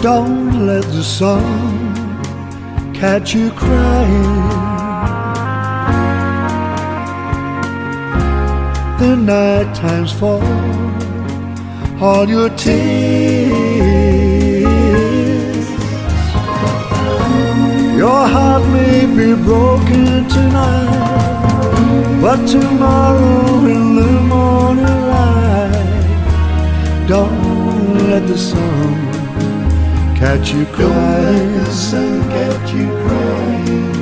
Don't let the sun catch you crying. The night times fall, all your tears. Your heart may be broken tonight, but tomorrow in the catch you crying. Don't let the sun catch you crying.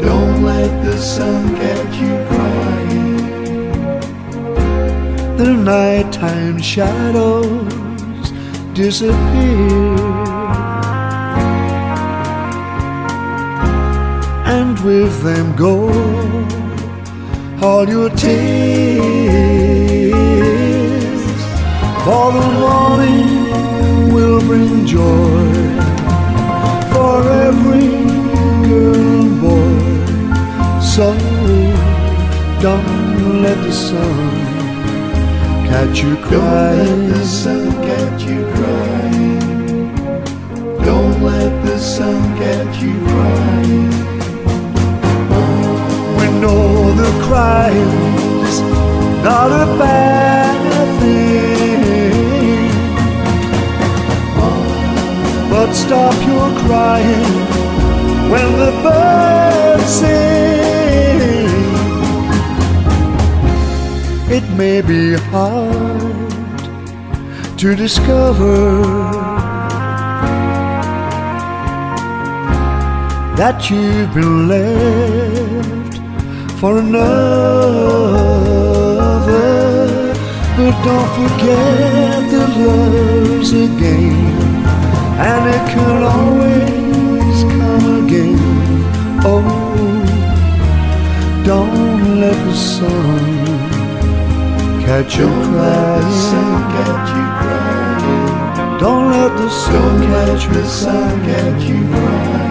Don't let the sun catch you crying. The nighttime shadows disappear. And with them go all your tears. For the joy for every girl and boy. So don't let the sun catch you crying. Don't let the sun catch you crying. Don't let the sun catch you crying. We know the crying's not a bad stop your crying when the birds sing. It may be hard to discover that you've been left for another. But don't forget that love's a game it can always come again. Oh, don't let the sun catch you Don't let the sun crying. catch you crying. Don't let the sun Don't catch the sun catch you crying.